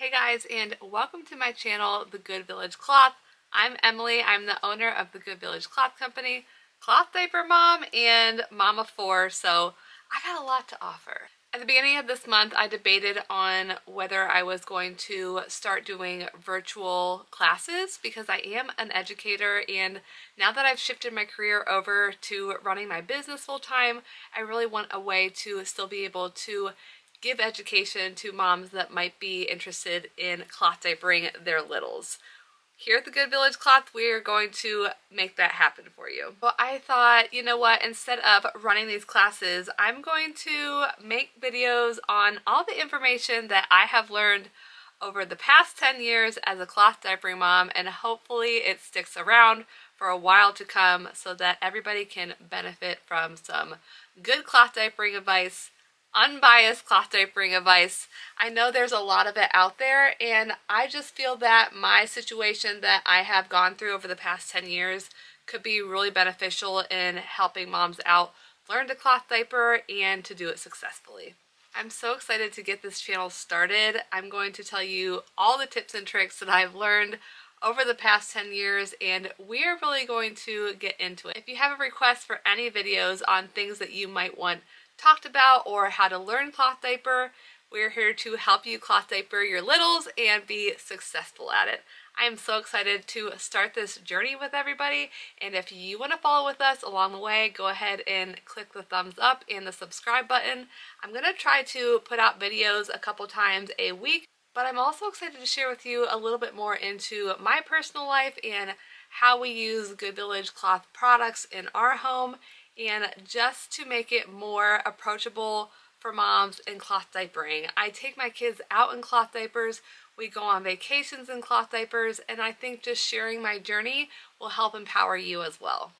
Hey guys and welcome to my channel The Good Village Cloth. I'm Emily, I'm the owner of The Good Village Cloth Company, cloth diaper mom and of four so I got a lot to offer. At the beginning of this month, I debated on whether I was going to start doing virtual classes because I am an educator and now that I've shifted my career over to running my business full time, I really want a way to still be able to give education to moms that might be interested in cloth diapering their littles here at the Good Village Cloth, we are going to make that happen for you. But I thought, you know what, instead of running these classes, I'm going to make videos on all the information that I have learned over the past 10 years as a cloth diapering mom and hopefully it sticks around for a while to come so that everybody can benefit from some good cloth diapering advice unbiased cloth diapering advice. I know there's a lot of it out there and I just feel that my situation that I have gone through over the past 10 years could be really beneficial in helping moms out learn to cloth diaper and to do it successfully. I'm so excited to get this channel started. I'm going to tell you all the tips and tricks that I've learned over the past 10 years and we're really going to get into it. If you have a request for any videos on things that you might want talked about or how to learn cloth diaper. We're here to help you cloth diaper your littles and be successful at it. I am so excited to start this journey with everybody and if you want to follow with us along the way go ahead and click the thumbs up and the subscribe button. I'm going to try to put out videos a couple times a week but I'm also excited to share with you a little bit more into my personal life and how we use Good Village cloth products in our home and just to make it more approachable for moms in cloth diapering. I take my kids out in cloth diapers, we go on vacations in cloth diapers, and I think just sharing my journey will help empower you as well.